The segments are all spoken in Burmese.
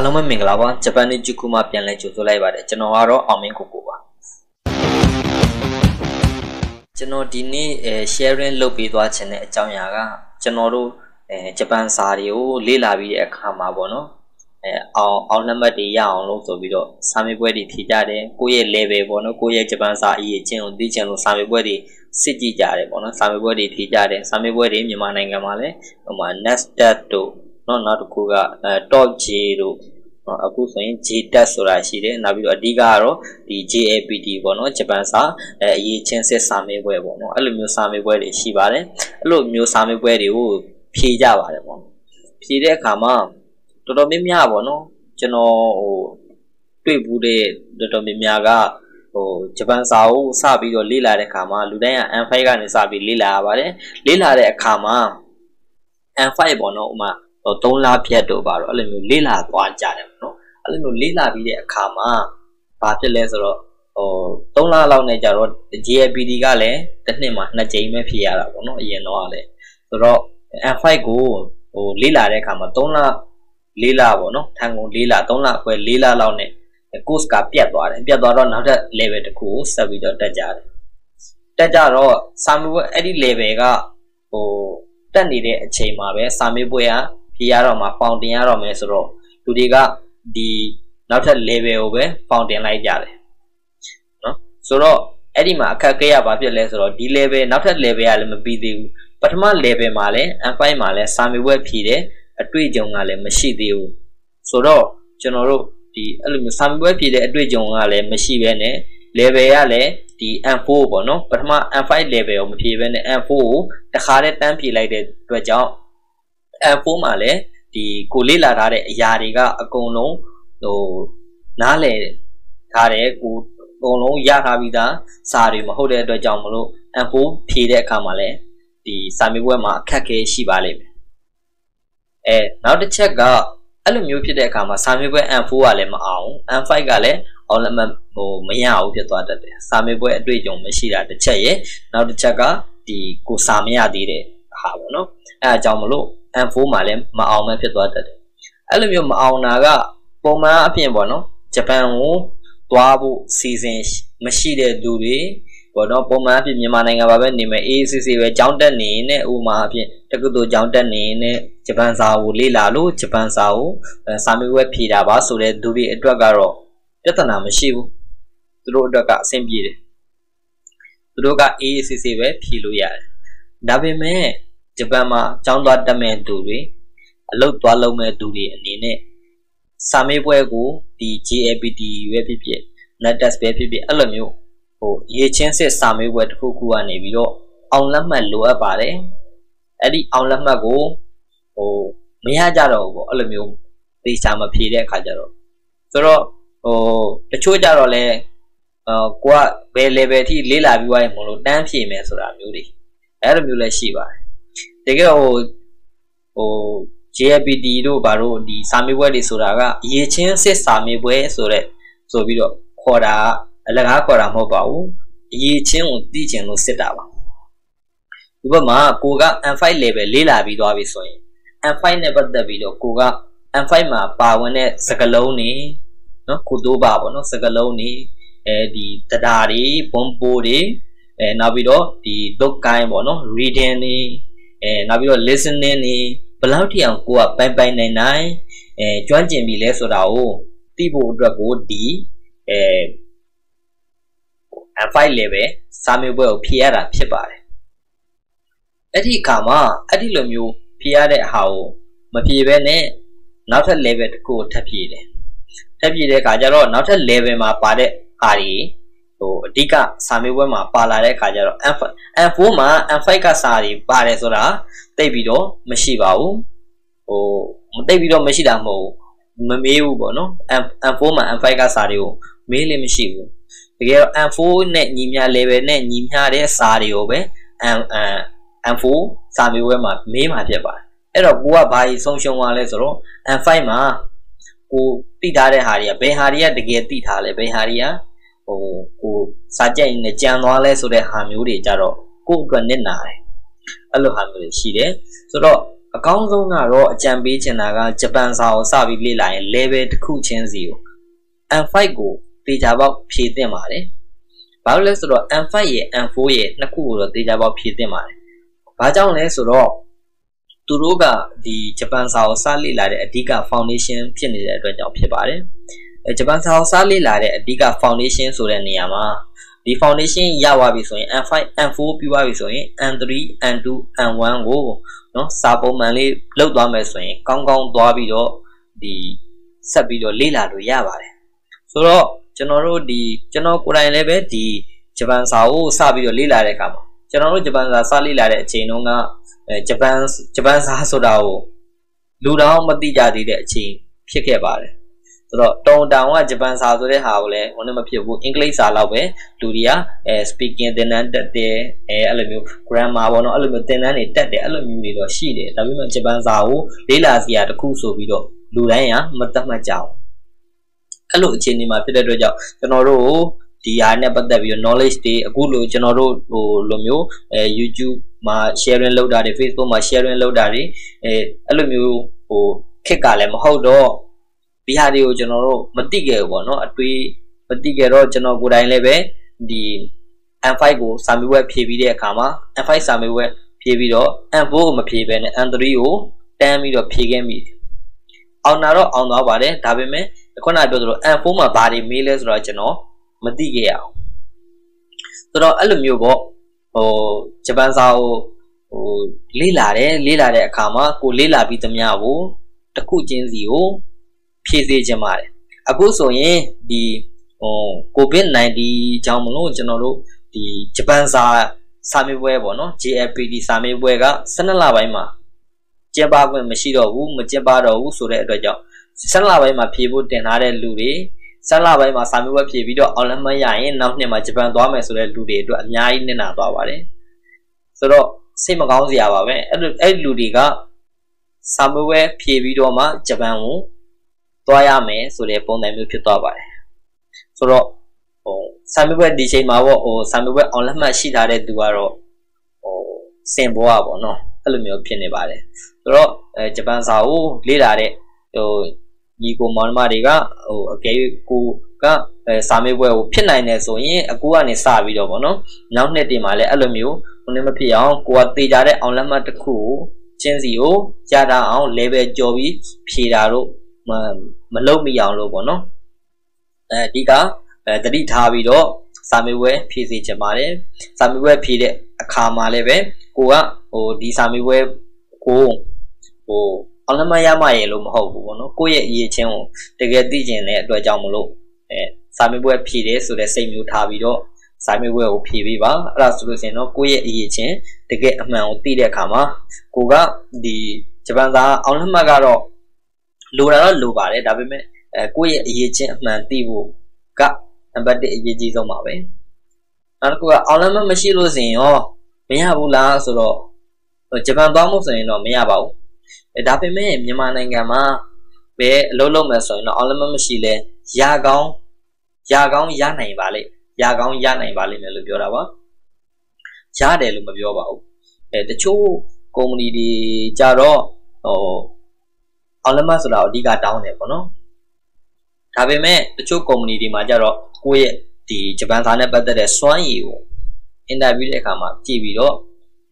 အားလုံးပဲမင်္ဂလာပါဂျပန်နေဂျူကူမှာပြန်လဲကြိုဆိုလိုက်ပါတယ်ကျွန်တော်ကတော့အောင်မင်းကိုကိုပါကျွန်တော်ဒီနေ့အဲ sharing လုပ်ပေးသွားခြင်းတဲ့အကြောင်းအရာကကျွန်တော်တို့အဲဂျပန်စာတွေကိုလေ့လာပြီးတဲ့အခါမှာပေါ့နော်အဲအောင်အောင်နံပါတ်တွေရအောင်လို့ဆိုပြီးတော့စာမေးပွဲတွေဖြေကြတယ်ကိုယ့်ရဲ့ level ပေါ့နော်ကိုယ့်ရဲ့ဂျပန်စာအရေးချင်းကိုသိချင်လို့စာမေးပွဲတွေစစ်ကြည့်ကြတယ်ပေါ့နော်စာမေးပွဲတွေဖြေကြတယ်စာမေးပွဲတွေမြန်မာနိုင်ငံမှာလည်းဟိုမှာ nested တို့ နော်နောက်တစ်ခုကအဲ top J တို့အခုဆိုရင် J test ဆိုတာရှိတယ်နောက်ပြီးတော့အဓိကကတော့ဒီ JAPT ပေါ့နော်ဂျပန်စာအဲအရေးချင်းစစ်စာမေးပွဲပေါ့နော်အဲ့လိုမျိုးစာမေးပွဲတွေရှိပါတယ်အဲ့လိုမျိုးစာမေးပွဲတွေကိုဖြေကြပါတယ်ပေါ့ဖြေတဲ့အခါမှာတော်တော်များများပေါ့နော်ကျွန်တော်ဟိုတွေ့ဘူးတဲ့တော်တော်များများကဟိုဂျပန်စာကိုစပြီးတော့လေ့လာတဲ့အခါမှာလူတိုင်းက N5 ကနေစပြီးလေ့လာရပါတယ်လေ့လာတဲ့အခါမှာ N5 ပေါ့နော်ဥမာ 3လဖြတ်တို့ပါတော့အဲ့လိုမျိုးလေးလာသွားကြတယ်ပေါ့နော်အဲ့လိုမျိုးလေးလာပြီးတဲ့အခါမှာဘာဖြစ်လဲဆိုတော့ဟို3လလောက်နဲ့ကြတော့ GLPD ကလည်းတစ်နှစ်မှာနှစ်ကြိမ်ပဲဖြည့်ရတာပေါ့နော်အရင်တော့ကလည်းဆိုတော့ N5 ကိုဟိုလေးလာတဲ့အခါမှာ3လလေးလပေါ့နော်ထန်ကုန်လေးလ3လအခွဲလေးလလောက်နဲ့ course ကပြတ်သွားတယ်ပြတ်သွားတော့နောက်ထပ် level တစ်ခုကိုဆက်ပြီးတော့တက်ကြတယ်တက်ကြတော့စာမေးပွဲအဲ့ဒီ level ကဟိုတက်နေတဲ့အချိန်မှာပဲစာမေးပွဲက ဖြေရတော့မှဖောင်တင်ရတော့မယ်ဆိုတော့လူတွေကဒီနောက်ထပ် level ကိုပဲဖောင်တင်လိုက်ကြတယ်နော်ဆိုတော့အဲ့ဒီမှာအခက်အခဲရဘာဖြစ်လဲဆိုတော့ဒီ level နောက်ထပ် level ကလည်းမပြီးသေးဘူးပထမ level မှာလည်း N5 မှာလည်းစာမေးပွဲဖြေတယ်အတွေ့အကြုံကလည်းမရှိသေးဘူးဆိုတော့ကျွန်တော်တို့ဒီအဲ့လိုမျိုးစာမေးပွဲဖြေတဲ့အတွေ့အကြုံကလည်းမရှိဘဲနဲ့ level ကလည်းဒီ M4 ပေါ့နော်ပထမ M5 level ကိုမဖြေဘဲနဲ့ M4 ကိုတခါတည်းတန်းဖြေလိုက်တဲ့အတွက်ကြောင့် M4 မှာလည်းဒီကိုလေ့လာထားတဲ့အရာတွေကအကုန်လုံးဟိုနားလည်ထားတယ်ကိုအကုန်လုံးရထားပြီးသားစာတွေမဟုတ်တဲ့အတွက်ကြောင့်မလို့ M4 ဖြေတဲ့အခါမှာလည်းဒီစာမေးပွဲမှာအခက်ခဲရှိပါလိမ့်မယ်အဲနောက်တစ်ချက်ကအဲ့လိုမျိုးဖြစ်တဲ့အခါမှာစာမေးပွဲ M4 ကလည်းမအောင် M5 ကလည်းအောင်လက်မဟိုမရဘူးဖြစ်သွားတတ်တယ်စာမေးပွဲအတွေ့အကြုံမရှိတာတစ်ချက်ရဲ့နောက်တစ်ချက်ကဒီကိုစာမရသေးတဲ့ဟာပေါ့နော်အဲအကြောင်းမလို့ M4 မှာလည်းမအောင်မဲဖြစ်သွားတတ်တယ်အဲ့လိုမျိုးမအောင်တာကပုံမှန်အပြင်ပေါ့နော်ဂျပန်ကိုသွားဖို့စီစဉ်မရှိတဲ့သူတွေပေါ့နော်ပုံမှန်အဖြစ်မြန်မာနိုင်ငံမှာပဲနေမယ် AACC ပဲကြောင်းတက်နေနေဥမာအဖြစ်တက္ကသိုလ်ကြောင်းတက်နေနေဂျပန်စာကိုလေ့လာလို့ဂျပန်စာကိုစာမေးပွဲဖြေတာပါဆိုတဲ့သူတွေအတွက်ကတော့ပြဿနာမရှိဘူးသူတို့အတွက်ကအဆင်ပြေတယ်သူတို့က AACC ပဲဖြေလို့ရတယ်ဒါပေမဲ့ ဂျပန်မှာကျောင်းသွားတက်မဲ့သူတွေအလုပ်သွားလုပ်မဲ့သူတွေအနေနဲ့စာမေးပွဲကိုဒီ GAPT ပဲဖြစ်ဖြစ် NET test ပဲဖြစ်ဖြစ်အဲ့လိုမျိုးဟိုရေးချင်းစစ်စာမေးပွဲတစ်ခုခုကနေပြီးတော့အောင်လက်မှတ်လိုအပ်ပါတယ်အဲ့ဒီအောင်လက်မှတ်ကိုဟိုမရကြတော့ဘူးပေါ့အဲ့လိုမျိုးသေချာမဖြေတဲ့အခါကျတော့ဆိုတော့ဟိုတချို့ကြတော့လဲဟိုကိုကဘယ် level ထိလေးလာပြီးွားရင်မလို့တန်းဖြေမယ်ဆိုတာမျိုးတွေအဲ့လိုမျိုးလည်းရှိပါတယ် တကယ်ဟိုဟို JLPT တို့ဘာတို့ဒီစာမေးပွဲတွေဆိုတာကအရေးချင်းစစ်စာမေးပွဲဆိုတဲ့ဆိုပြီးတော့ခေါ်တာအလကားခေါ်တာမဟုတ်ပါဘူးအရေးချင်းကိုသိချင်လို့စစ်တာပါဒီဘက်မှာကိုက M5 level လေးလာပြီးသွားပြီဆိုရင် M5 နဲ့ပတ်သက်ပြီးတော့ကိုက M5 မှာပါဝင်တဲ့စကလုံးတွေနော်ကိုတိုးပါပေါ့နော်စကလုံးတွေအဲဒီတရားတွေဘွန်ပိုတွေအဲနောက်ပြီးတော့ဒီ dot kind ပေါ့နော် reading တွေ အဲနောက်ပြီးတော့ listening တွေဘယ်လောက်ထိအောင်ကိုကပိုင်ပိုင်နိုင်နိုင်အဲကျွမ်းကျင်ပြီလဲဆိုတာကိုသိဖို့အတွက်ကိုဒီအဲ N5 level စာမေးပွဲကိုဖြေရတာဖြစ်ပါတယ်အဲ့ဒီအခါမှာအဲ့ဒီလိုမျိုးဖြေရတဲ့ဟာကိုမဖြေဘဲနဲ့နောက်ထပ် level တစ်ခုကိုထပ်ဖြေတယ်ထပ်ဖြေတဲ့အခါကျတော့နောက်ထပ် level မှာပါတဲ့ဟာတွေ ဟိုအဓိကစာမေးပွဲမှာပါလာတဲ့အခါကျတော့ N5 N4 မှာ N5 ကစာတွေပါတယ်ဆိုတာသိပြီးတော့မရှိပါဘူးဟိုမသိပြီးတော့မရှိတာမဟုတ်ဘူးမမေးဘူးပေါ့နော် N4 မှာ N5 ကစာတွေကိုမေးလည်းမရှိဘူးတကယ်တော့ N4 နဲ့ညီမျှ level နဲ့ညီမျှတဲ့စာတွေကိုပဲ N N4 စာမေးပွဲမှာမေးမှာဖြစ်ပါတယ်အဲ့တော့ကိုကဘာကြီးဆုံးရှုံးသွားလဲဆိုတော့ N5 မှာကိုတိထားတဲ့ဟာတွေကဘယ်ဟာတွေကတကယ်တိထားလဲဘယ်ဟာတွေက ဟိုကိုစာကြိုက်နေကြံသွားလဲဆိုတဲ့ဟာမျိုးတွေကြတော့ကိုယ့်အတွက်နစ်နာတယ်အဲ့လိုဟာမျိုးတွေရှိတယ်ဆိုတော့အကောင်းဆုံးကတော့အကြံပေးချင်တာကဂျပန်စာကိုစပြီးလေ့လာရင် level တစ်ခုချင်းစီကို M5 ကိုတေချာပေါက်ဖြည့်သင့်ပါတယ်။ဘာလို့လဲဆိုတော့ M5 ရဲ့ M4 ရဲ့နှစ်ခုကိုတော့တေချာပေါက်ဖြည့်သင့်ပါတယ်။ဘာကြောင့်လဲဆိုတော့သူတို့ကဒီဂျပန်စာကိုစလေ့လာတဲ့အဓိက foundation ဖြစ်နေတဲ့အတွက်ကြောင့်ဖြစ်ပါတယ်။အဲ ဂျပန်စာကိုစလေ့လာတဲ့အဓိက foundation ဆိုတဲ့နေရာမှာဒီ foundation ရသွားပြီဆိုရင် M5 M4 ပြီးသွားပြီဆိုရင် M3 M2 M1 ကိုနော်စာပုံမှန်လေးလောက်သွားမယ်ဆိုရင်ကောင်းကောင်းသွားပြီးတော့ဒီဆက်ပြီးတော့လေ့လာလို့ရပါတယ်ဆိုတော့ကျွန်တော်တို့ဒီကျွန်တော်ကိုယ်တိုင်လည်းပဲဒီဂျပန်စာကိုစပြီးတော့လေ့လာတဲ့အခါမှာကျွန်တော်တို့ဂျပန်စာစလေ့လာတဲ့အချိန်တုန်းကအဲဂျပန်ဂျပန်စာဆိုတာကိုလူတော်မသိကြသေးတဲ့အချိန်ဖြစ်ခဲ့ပါတယ် ဆိုတော့တုံတောင်ကဂျပန်စာဆိုတဲ့ဟာကိုလည်းဟိုနဲ့မဖြစ်ဘူးအင်္ဂလိပ်စာလောက်ပဲလူတွေကအဲ speaking သင်တန်းတက်တယ်အဲအဲ့လိုမျိုး grammar ပေါ့နော်အဲ့လိုမျိုးသင်တန်းတွေတက်တယ်အဲ့လိုမျိုးတွေတော့ရှိတယ်ဒါပေမဲ့ဂျပန်စာကိုလေ့လာစရာတစ်ခုဆိုပြီးတော့လူတိုင်းကမတတ်မှတ်ကြအောင်အဲ့လိုအခြေအနေမှာဖြစ်တဲ့အတွက်ကြောင့်ကျွန်တော်တို့ဒီဟာနဲ့ပတ်သက်ပြီးတော့ knowledge တွေအခုလိုကျွန်တော်တို့ဟိုလိုမျိုးအဲ YouTube မှာ sharing လုပ်တာတွေ Facebook မှာ sharing လုပ်တာတွေအဲအဲ့လိုမျိုးဟိုခက်ကလည်းမဟုတ်တော့ ဒီဟာတွေကိုကျွန်တော်တို့မသိခဲ့ဘူးပေါ့နော်အတွေးမသိခဲ့တော့ကျွန်တော်ကိုယ်တိုင်လည်းပဲဒီ M5 ကိုစာမေးပွဲဖြည့်ပြီးတဲ့အခါမှာ M5 စာမေးပွဲဖြည့်ပြီးတော့ M4 ကိုမဖြည့်ဘဲနဲ့ M3 ကိုတန်းပြီးတော့ဖြည့်ခဲ့မိတယ်အောင်နာတော့အောင်သွားပါတယ်ဒါပေမဲ့ခုနပြောသလို M4 မှာဘာတွေမေးလဲဆိုတော့ကျွန်တော်မသိခဲ့ရအောင်ဆိုတော့အဲ့လိုမျိုးပေါ့ဟိုဂျပန်စာကိုဟိုလေ့လာတယ်လေ့လာတဲ့အခါမှာကိုလေ့လာပြီးသမျှကိုတစ်ခုချင်းစီကို ဖြည့်စေခြင်းပါတယ်အခုဆိုရင်ဒီဟို COVID-19 ကြောင့်မလို့ကျွန်တော်တို့ဒီဂျပန်စာစာမေးပွဲပေါ့နော် JLPT စာမေးပွဲက12လပိုင်းမှာကျင်းပခွင့်မရှိတော့ဘူးမကျင်းပတော့ဘူးဆိုတဲ့အတွက်ကြောင့်12လပိုင်းမှာဖြေဖို့တင်ထားတဲ့လူတွေ12လပိုင်းမှာစာမေးပွဲဖြေပြီးတော့အောင်လက်မှတ်ရရင်နောက်နှစ်မှာဂျပန်သွားမယ်ဆိုတဲ့လူတွေအတွက်အများကြီးနစ်နာသွားပါတယ်ဆိုတော့စိတ်မကောင်းစရာပါပဲအဲ့လိုအဲ့လူတွေကစာမေးပွဲဖြေပြီးတော့မှဂျပန်ကို သွားရမယ်ဆိုတဲ့ပုံစံမျိုးဖြစ်သွားပါတယ်ဆိုတော့ဟိုစာမေးပွဲဒီချိန်မှာပေါ့ဟိုစာမေးပွဲအောင်လက်မှတ်ရှိထားတဲ့သူကတော့ဟိုစင်ဘောอ่ะပေါ့နော်အဲ့လိုမျိုးဖြစ်နေပါတယ်ဆိုတော့အဲဂျပန်စာကိုလေ့လာတဲ့ဟိုညီကိုမောင်နှမတွေကဟိုအကယ်ကိုကအဲစာမေးပွဲကိုဖြစ်နိုင်တယ်ဆိုရင်အကူကနေစပြီးတော့ပေါ့နော်နောက်နှစ်တင်မှာလည်းအဲ့လိုမျိုးဟိုနေမဖြစ်အောင်ကိုကတေချာတဲ့အောင်လက်မှတ်တစ်ခုကိုချင်းစီကိုရတာအောင် level ကျော်ပြီးဖြေတာတို့ မမလုပ်မိအောင်လို့ပေါ့နော်အဲဒီကအဲတတိထားပြီးတော့စာမေးပွဲဖြည့်စေချင်ပါတယ်စာမေးပွဲဖြည့်တဲ့အခါမှာလည်းပဲကိုကဟိုဒီစာမေးပွဲကိုဟိုအောင်လမရမရလို့မဟုတ်ဘူးပေါ့နော်ကိုယ့်ရဲ့အရေးချင်းကိုတကယ်သိကျင်တဲ့အတွက်ကြောင့်မလို့အဲစာမေးပွဲဖြည့်တယ်ဆိုတဲ့စိတ်မျိုးထားပြီးတော့စာမေးပွဲကိုဖြည့်ပေးပါအဲ့ဒါဆိုလို့ရှိရင်တော့ကိုယ့်ရဲ့အရေးချင်းတကယ်အမှန်ကိုသိတဲ့အခါမှာကိုကဒီဂျပန်စာအောင်လမကတော့ လိုတာတော့လိုပါတယ်ဒါပေမဲ့အဲကိုယ့်ရဲ့အရေးချင်းအမှန်သိဖို့ကနံပါတ်1အရေးကြီးဆုံးပါပဲနောက်တစ်ခုကအောင်လမမရှိလို့ဆိုရင်ရောမရဘူးလားဆိုတော့ဂျပန်သွားမှုဆိုရင်တော့မရပါဘူးအဲဒါပေမဲ့မြန်မာနိုင်ငံမှာပဲအလုပ်လုပ်မယ်ဆိုရင်တော့အောင်လမမရှိလဲရကောင်းရကောင်းရနိုင်ပါလေရကောင်းရနိုင်ပါလိမ့်မယ်လို့ပြောတာပါရတယ်လို့မပြောပါဘူးအဲတချို့ကုမ္ပဏီတွေကြတော့ဟို အောင်လက်မှတ်ဆိုတာအဓိကတောင်းတယ်ပေါ့နော်ဒါပေမဲ့တချို့ကုမ္ပဏီတွေမှာကြတော့ကိုယ့်ရဲ့ဒီဂျပန်စာနဲ့ပတ်သက်တဲ့စွမ်းရည်ကိုအင်တာဗျူးတဲ့အခါမှာကြည့်ပြီးတော့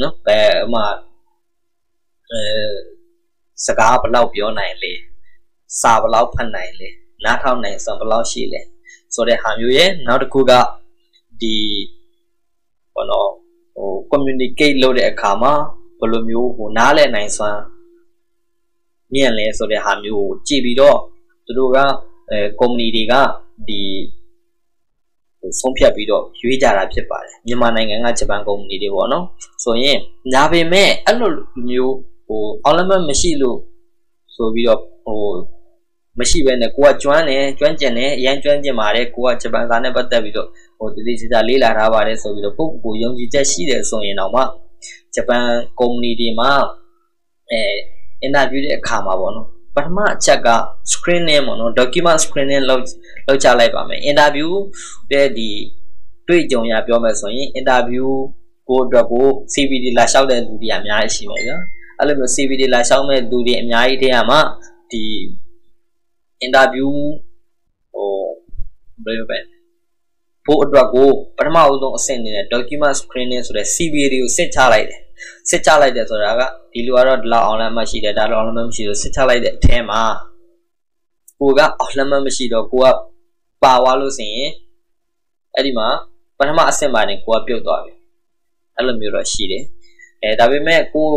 နော်ဘယ်ဥမာအဲစကားဘယ်လောက်ပြောနိုင်လဲစာဘယ်လောက်ဖတ်နိုင်လဲနားထောင်နိုင်စွမ်းဘယ်လောက်ရှိလဲဆိုတဲ့ဟာမျိုးရဲ့နောက်တစ်ခုကဒီဘောနော်ဟို communicate လုပ်တဲ့အခါမှာဘယ်လိုမျိုးဟိုနားလည်နိုင်စွမ်း မြင့်လဲဆိုတဲ့ဟာမျိုးကိုကြည့်ပြီးတော့သူတို့ကအဲကုမ္ပဏီတွေကဒီဆုံးဖြတ်ပြီးတော့ရွေးကြတာဖြစ်ပါတယ်မြန်မာနိုင်ငံကဂျပန်ကုမ္ပဏီတွေပေါ့နော်ဆိုရင်ဒါပေမဲ့အဲ့လိုမျိုးဟိုအောင်လမတ်မရှိလို့ဆိုပြီးတော့ဟိုမရှိပဲနဲ့ကိုကကျွမ်းတယ်ကျွမ်းကျင်တယ်အရန်ကျွမ်းကျင်ပါတယ်ကိုကဂျပန်စာနဲ့ပတ်သက်ပြီးတော့ဟိုတတိစီစာလေးလာထားပါတယ်ဆိုပြီးတော့ပုဂ္ဂိုလ်ယုံကြည်ချက်ရှိတယ်ဆိုရင်တော့မှဂျပန်ကုမ္ပဏီတွေမှာအဲ အင်တာဗျူးတဲ့အခါမှာပေါ့နော်ပထမအချက်က screening ပေါ့နော် document screening လုပ်လုပ်ချလိုက်ပါမယ် interview တဲ့ဒီတွေ့ကြုံရပြောမယ်ဆိုရင် interview ကိုအတွက်ကို CVD လာလျှောက်တဲ့လူတွေအများကြီးရှိပါဗျာအဲ့လိုမျိုး CV တွေလာရှောင်းမဲ့လူတွေအများကြီးတည်းကမှဒီ interview ဟိုဘယ်လိုပဲဖို့အတွက်ကိုပထမအဦးဆုံးအဆင့်အနေနဲ့ document screening ဆိုတဲ့ CV တွေကိုစစ်ချလိုက်တယ် စစ်ချလိုက်တယ်ဆိုတာကဒီလိုကတော့ဒီလောက်အောင်လမ်းမရှိတယ်ဒါတော့အောင်လမ်းမရှိလို့စစ်ချလိုက်တဲ့အထဲမှာကိုကအောင်လမ်းမရှိတော့ကိုကပါသွားလို့ဆိုရင်အဲ့ဒီမှာပထမအဆင့်မှာနေကိုကပြုတ်သွားပြီအဲ့လိုမျိုးတော့ရှိတယ်အဲဒါပေမဲ့ကို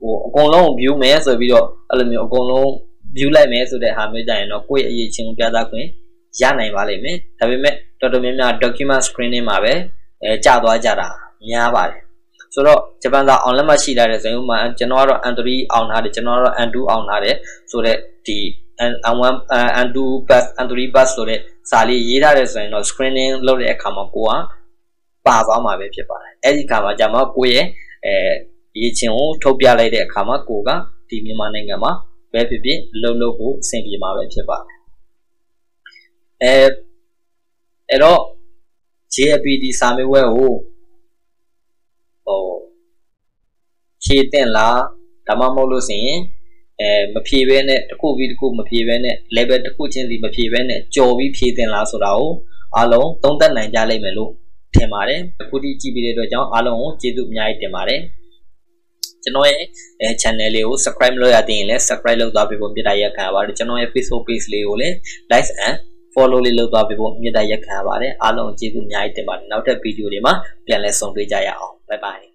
ဟိုအကုန်လုံး view မယ်ဆိုပြီးတော့အဲ့လိုမျိုးအကုန်လုံး view လိုက်မယ်ဆိုတဲ့ဟာမျိုးကြရင်တော့ကိုယ့်ရဲ့အရေးချင်းကိုပြသခွင့်ရနိုင်ပါလိမ့်မယ်ဒါပေမဲ့တော်တော်များများ document screening မှာပဲအဲကြာသွားကြတာများပါတယ် ဆိုတော့ဂျပန်သား online မှာရှိလာတဲ့ဇင်ဥမှာကျွန်တော်ကတော့ N3 အောင်ထားတယ်ကျွန်တော်ကတော့ N2 အောင်ထားတယ်ဆိုတော့ဒီ N1 N2 pass N3 pass ဆိုတဲ့စာလေးရေးထားတယ်ဆိုရင်တော့ screening လုပ်တဲ့အခါမှာကိုကပါသွားမှာပဲဖြစ်ပါတယ်အဲ့ဒီအခါမှာကျမှကိုရဲ့အဲရေးချင်းကိုထုတ်ပြလိုက်တဲ့အခါမှာကိုကဒီမြန်မာနိုင်ငံမှာပဲဖြစ်ဖြစ်လှုပ်လှုပ်ဖို့အဆင်ပြေမှာပဲဖြစ်ပါတယ်အဲအဲ့တော့ JAPD စာမေးပွဲကို ဟိုဖြည့်တင်လားဒါမှမဟုတ်လို့ဆိုရင်အဲမဖြည့်ဘဲနဲ့တစ်ခုပြီးတစ်ခုမဖြည့်ဘဲနဲ့ level တစ်ခုချင်းစီမဖြည့်ဘဲနဲ့ကြော်ပြီးဖြည့်တင်လားဆိုတာကိုအားလုံးသုံးသပ်နိုင်ကြလိမ့်မယ်လို့ထင်ပါတယ်အခုဒီကြည့်ပြီးတဲ့အတွက်ကြောင့်အားလုံးကိုကျေးဇူးအများကြီးတင်ပါတယ်ကျွန်တော်ရဲ့အဲ channel လေးကို subscribe လုပ်ရသေးရင်လည်း subscribe လုပ်သွားပြီးဖို့မြတ်ရခံရပါတယ်ကျွန်တော်ရဲ့ Facebook page လေးကိုလည်း like and follow လေးလုပ်သွားပြီးဖို့မြတ်ရခံရပါတယ်အားလုံးကျေးဇူးအများကြီးတင်ပါတယ်နောက်ထပ်ဗီဒီယိုတွေမှာပြန်လည်ဆုံတွေ့ကြရအောင် bye bye